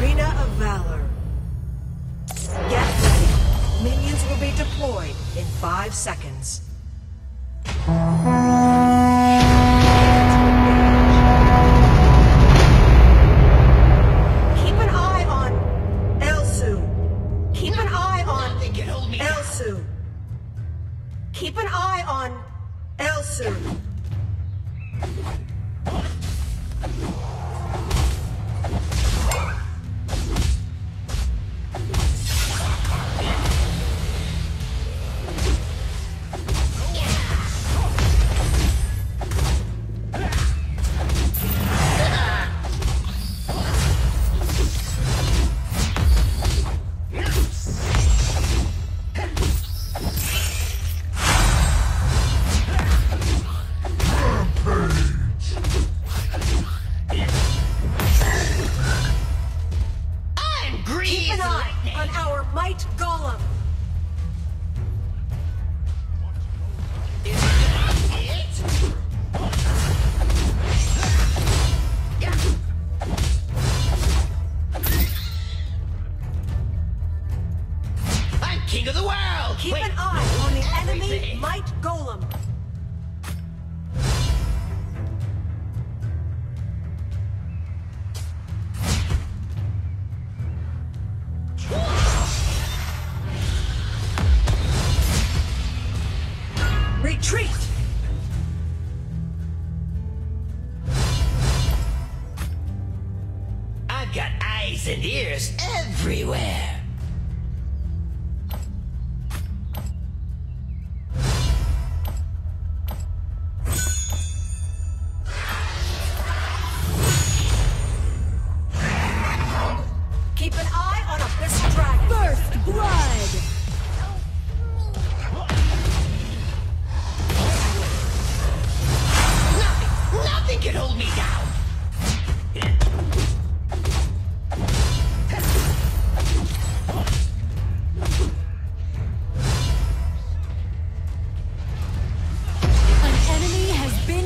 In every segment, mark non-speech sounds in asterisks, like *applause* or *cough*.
Arena of Valor. Get ready. Minions will be deployed in five seconds.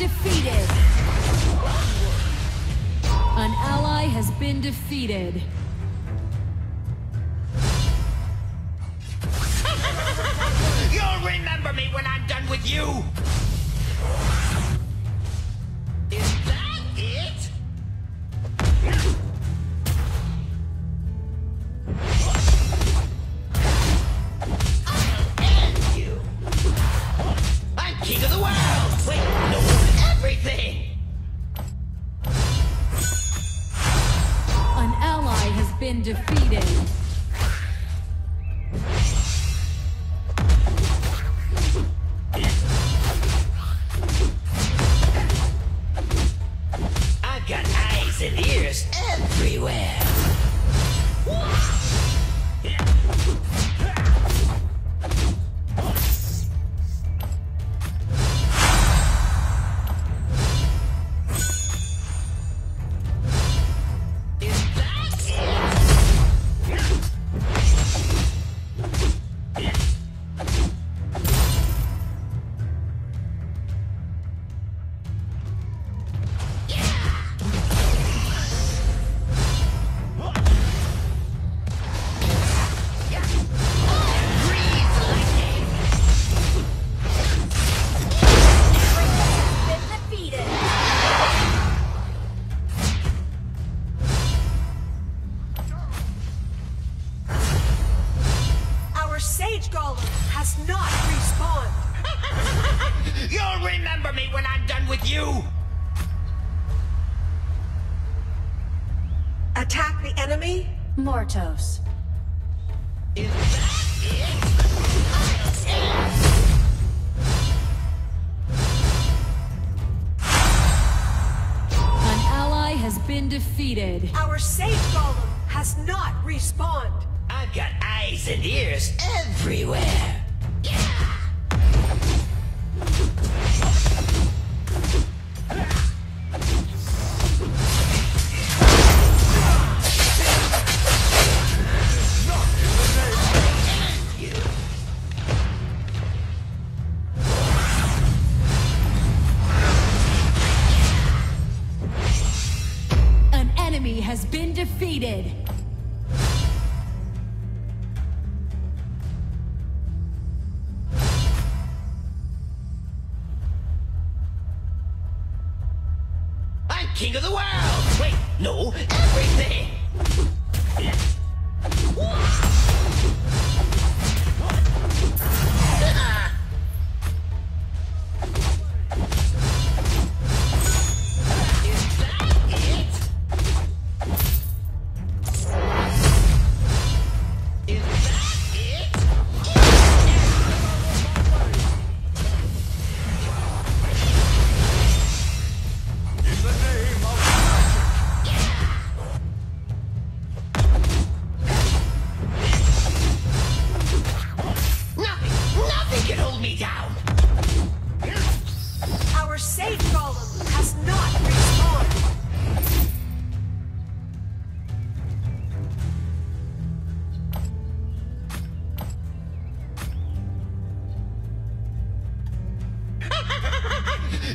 defeated. An ally has been defeated. *laughs* You'll remember me when I'm done with you! been defeated. Attack the enemy? Mortos. Is that it? has been defeated. Our safe golem has not respawned. I've got eyes and ears everywhere.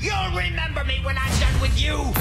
You'll remember me when I'm done with you!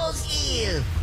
Bull's ear.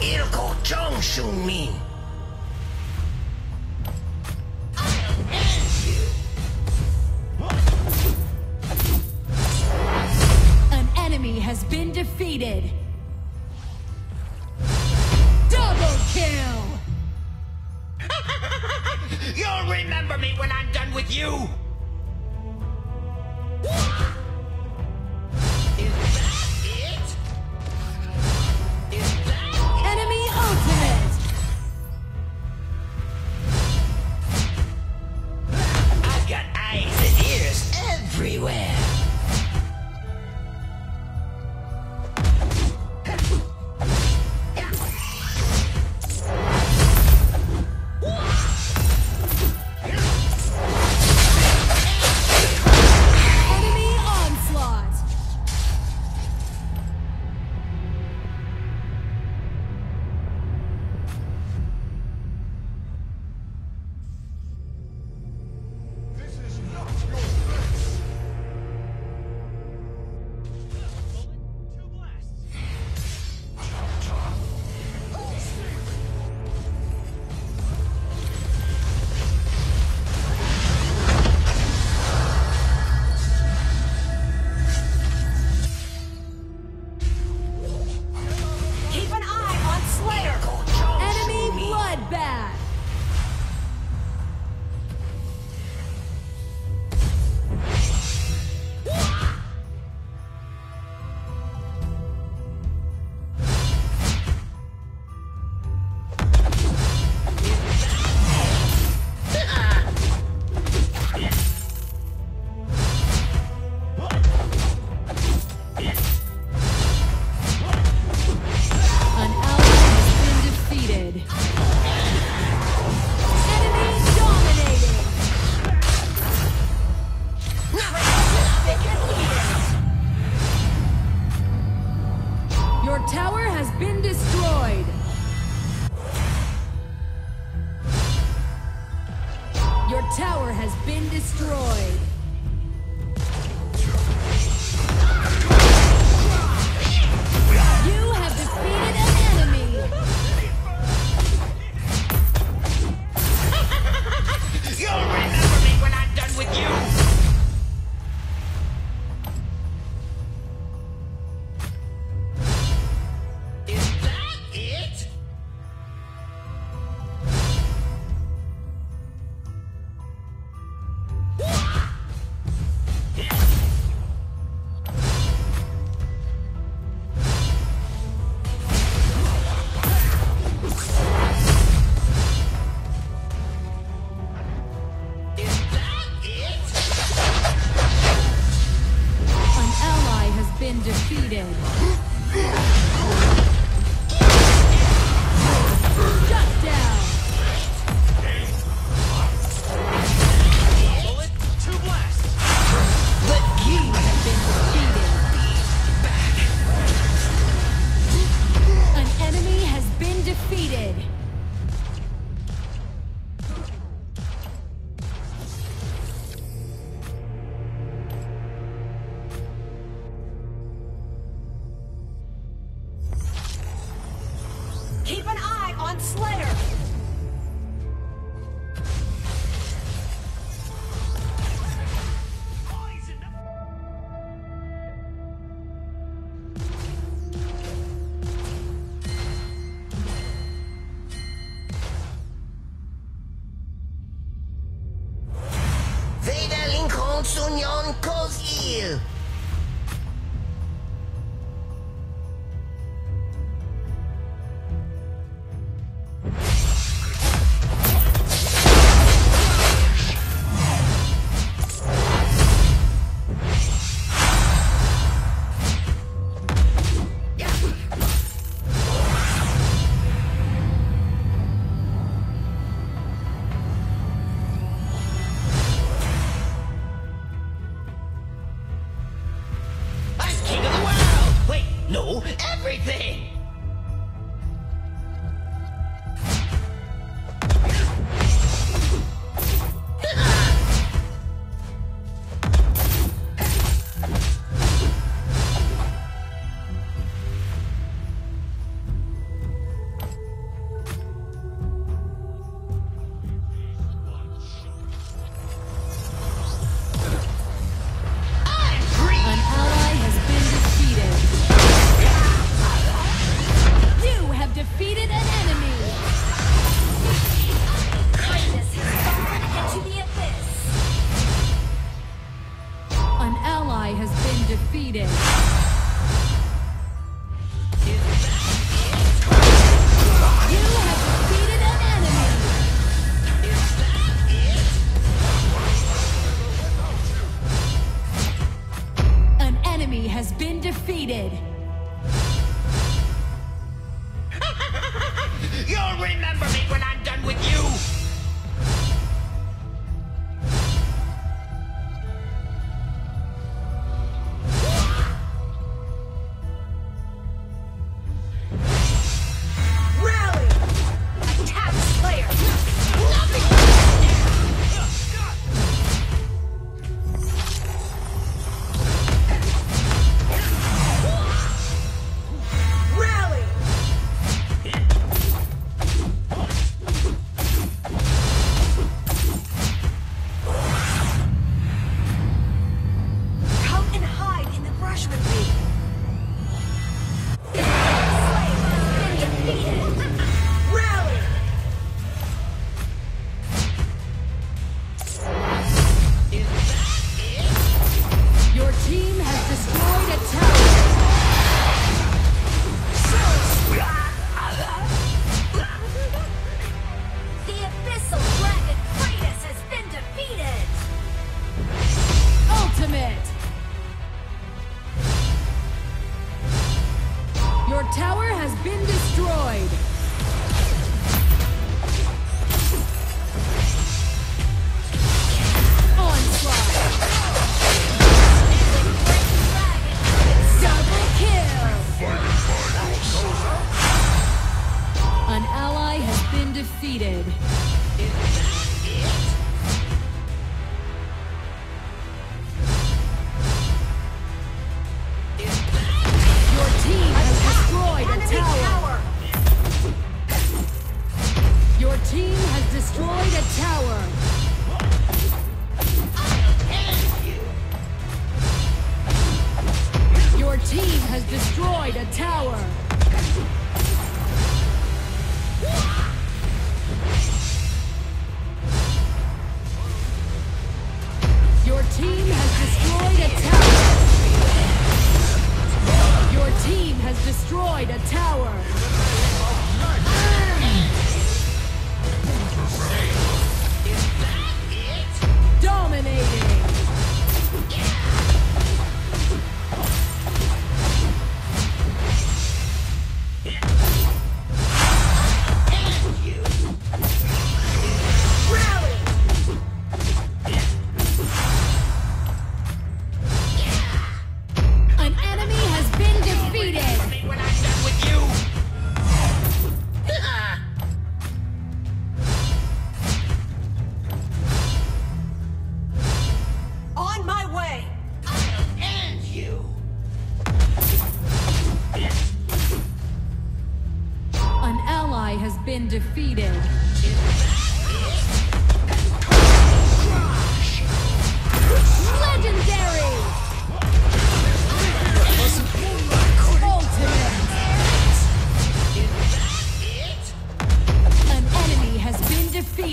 일곱정수 민. Destroyed. Defeated.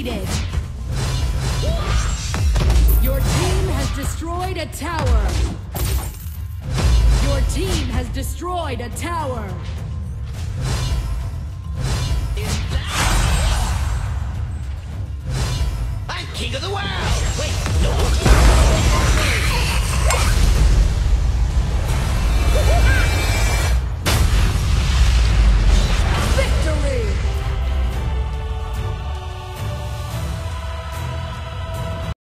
Defeated. Your team has destroyed a tower. Your team has destroyed a tower.